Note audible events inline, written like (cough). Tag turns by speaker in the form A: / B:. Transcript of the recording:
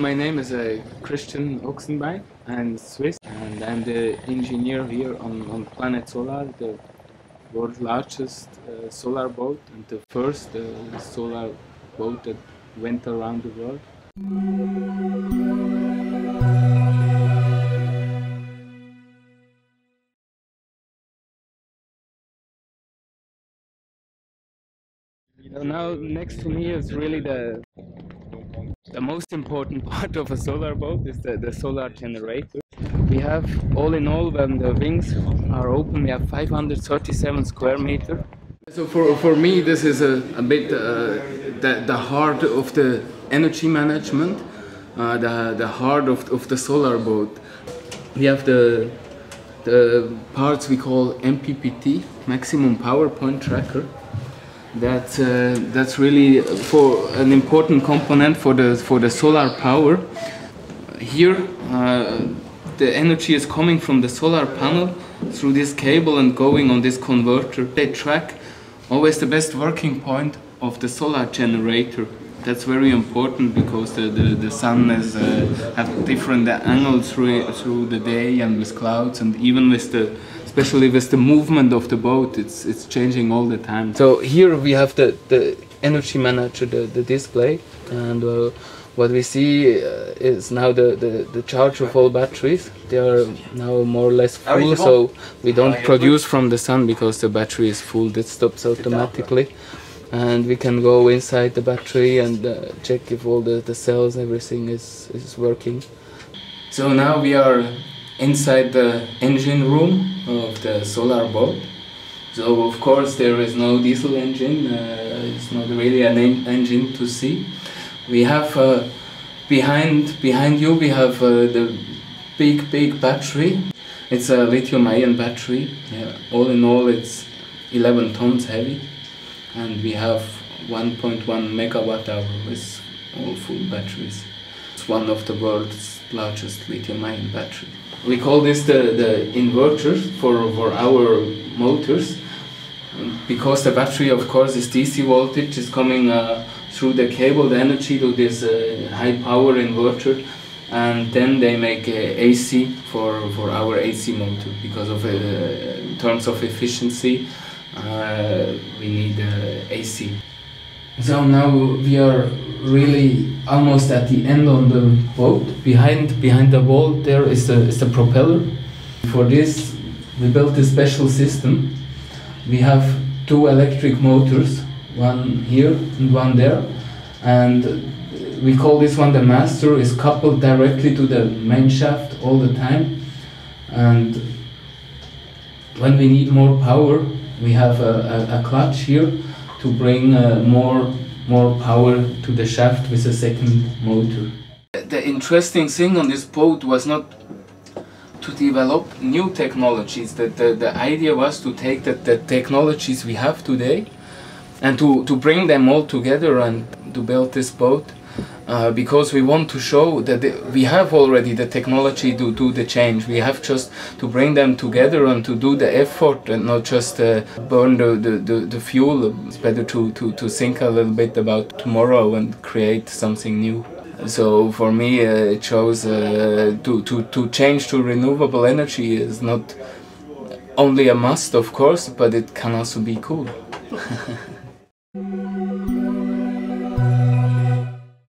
A: My name is uh, Christian Ochsenbein. I'm Swiss and I'm the engineer here on, on PlanetSolar, the world's largest uh, solar boat and the first uh, solar boat that went around the world. Now next to me is really the the most important (laughs) part of a solar boat is the, the solar generator. We have all in all when the wings are open we have 537 square meter. So for, for me this is a, a bit uh, the, the heart of the energy management, uh, the, the heart of, of the solar boat. We have the, the parts we call MPPT, Maximum Power Point Tracker that uh, that's really for an important component for the for the solar power. Here, uh, the energy is coming from the solar panel through this cable and going on this converter. They track always the best working point of the solar generator. That's very important because the, the, the sun is uh, have different angles through through the day and with clouds and even with the especially with the movement of the boat it's it's changing all the time. So here we have the the energy manager the, the display and uh, what we see uh, is now the, the, the charge of all batteries. They are now more or less full so we don't produce from the sun because the battery is full. That stops automatically and we can go inside the battery and uh, check if all the, the cells everything is, is working so now we are inside the engine room of the solar boat. So of course there is no diesel engine, uh, it's not really an en engine to see. We have uh, behind behind you we have uh, the big big battery. It's a lithium ion battery. Yeah. All in all it's 11 tons heavy and we have 1.1 megawatt hour with all full batteries. It's one of the world's largest lithium ion batteries we call this the, the inverter for, for our motors. Because the battery of course is DC voltage is coming uh, through the cable the energy to this uh, high power inverter. And then they make uh, AC for, for our AC motor because of uh, in terms of efficiency uh, we need uh, AC. So now we are really almost at the end on the boat. Behind behind the wall there is the is the propeller. For this we built a special system. We have two electric motors, one here and one there, and we call this one the master. is coupled directly to the main shaft all the time, and when we need more power, we have a, a, a clutch here to bring uh, more more power to the shaft with a second motor. The interesting thing on this boat was not to develop new technologies. The, the idea was to take the, the technologies we have today and to, to bring them all together and to build this boat uh, because we want to show that we have already the technology to do the change. We have just to bring them together and to do the effort and not just uh, burn the, the, the, the, fuel. It's better to, to, to think a little bit about tomorrow and create something new. So for me uh, it shows uh, to, to, to change to renewable energy is not only a must of course, but it can also be cool. (laughs)